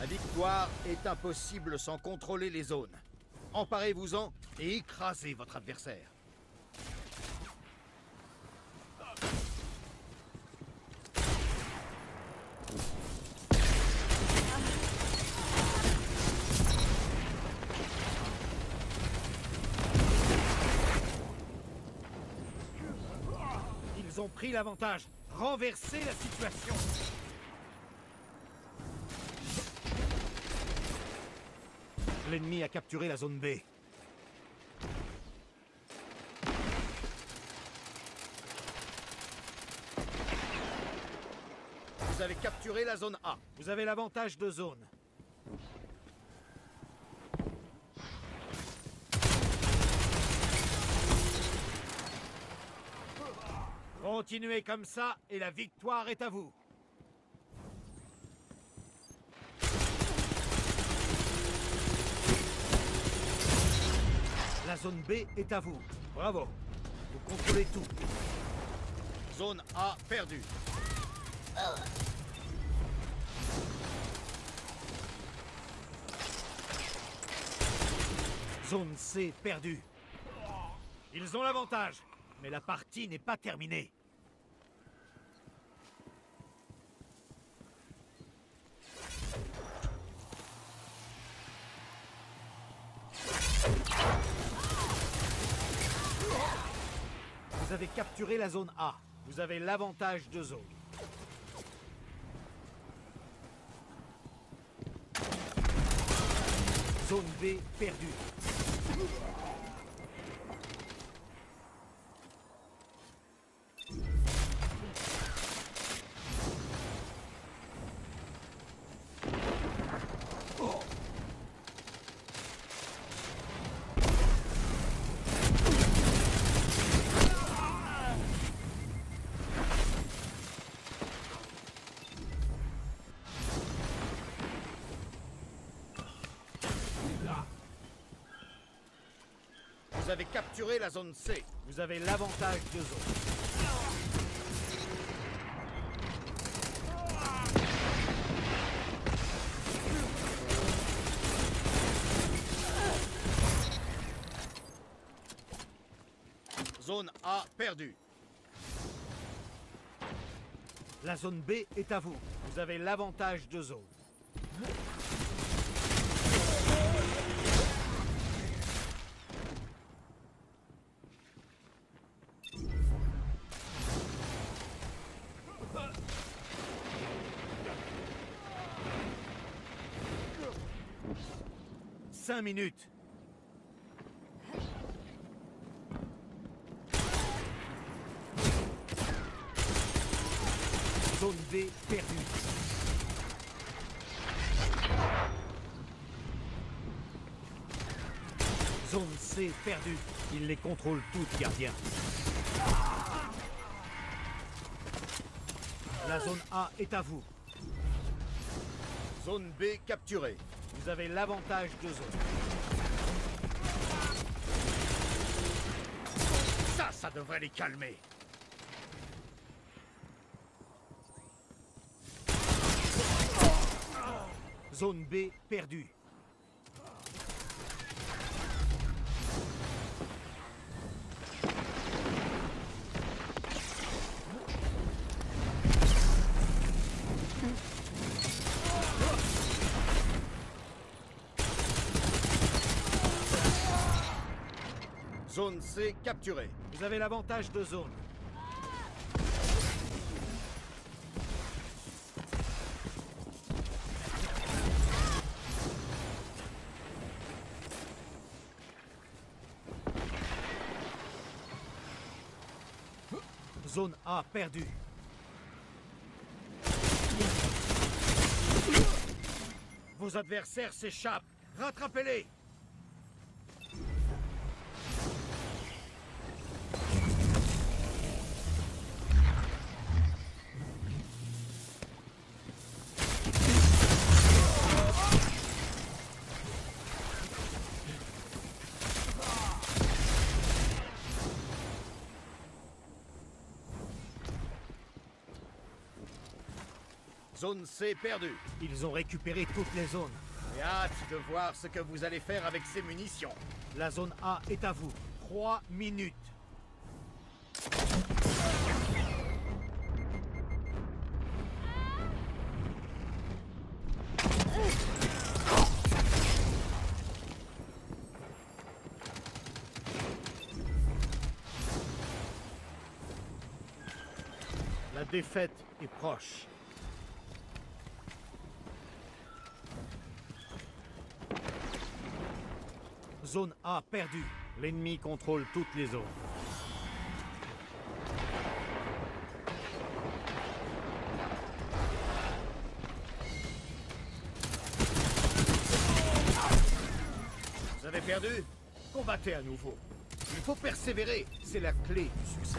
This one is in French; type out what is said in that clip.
La victoire est impossible sans contrôler les zones. Emparez-vous-en et écrasez votre adversaire. Ont pris l'avantage. Renversez la situation. L'ennemi a capturé la zone B. Vous avez capturé la zone A. Vous avez l'avantage de zone. Continuez comme ça et la victoire est à vous. La zone B est à vous. Bravo. Vous contrôlez tout. Zone A perdue. Zone C perdue. Ils ont l'avantage, mais la partie n'est pas terminée. Vous avez capturé la zone A. Vous avez l'avantage de zone. Zone B perdue. Vous avez capturé la zone C. Vous avez l'avantage de zone. Zone A perdue. La zone B est à vous. Vous avez l'avantage de zone. Cinq minutes. Zone B perdue. Zone C perdue. Il les contrôle toutes, gardien. La zone A est à vous. Zone B capturée. Vous avez l'avantage de zone. Ça, ça devrait les calmer. Zone B perdue. Zone C capturée. Vous avez l'avantage de zone. Zone A perdue. Vos adversaires s'échappent. Rattrapez-les Zone C perdue. Ils ont récupéré toutes les zones. J'ai hâte de voir ce que vous allez faire avec ces munitions. La zone A est à vous. Trois minutes. La défaite est proche. Zone A perdue. L'ennemi contrôle toutes les zones. Vous avez perdu? Combattez à nouveau. Il faut persévérer, c'est la clé du succès.